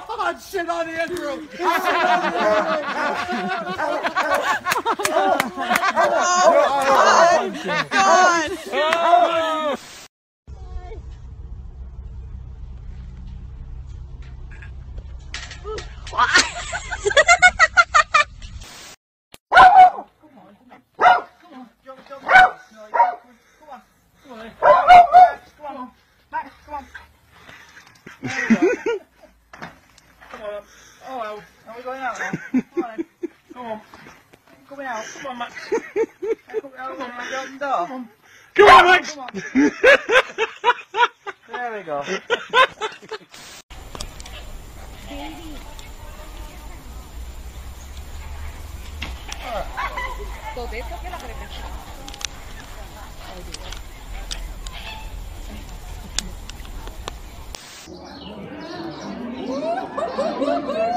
Oh shit on Andrew. Shit on Andrew. Oh, God. Oh, God. Oh, oh well. Are we going out now? Come on, then. Come on. Come out. Come on, Max. Come on, Max. Door. Come on. Come on, Max. Come on. there we go. Baby. Το δέχομαι και να Todo esto que la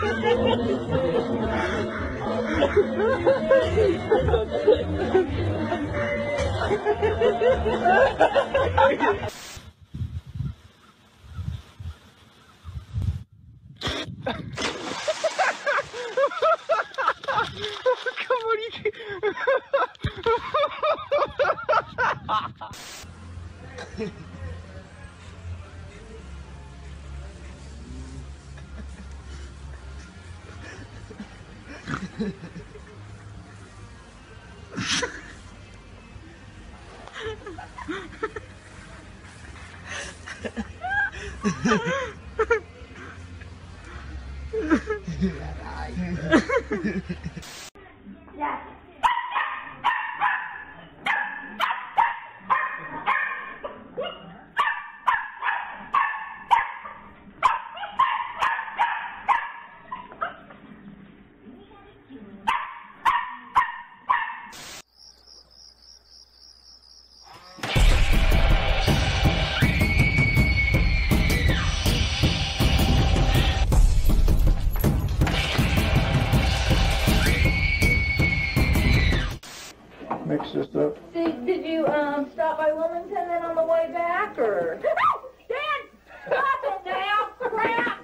Ha ha ha ha! Yeah. mix this up. Did, did you um, stop by Wilmington then on the way back, or? Dad, stop it now! Crap!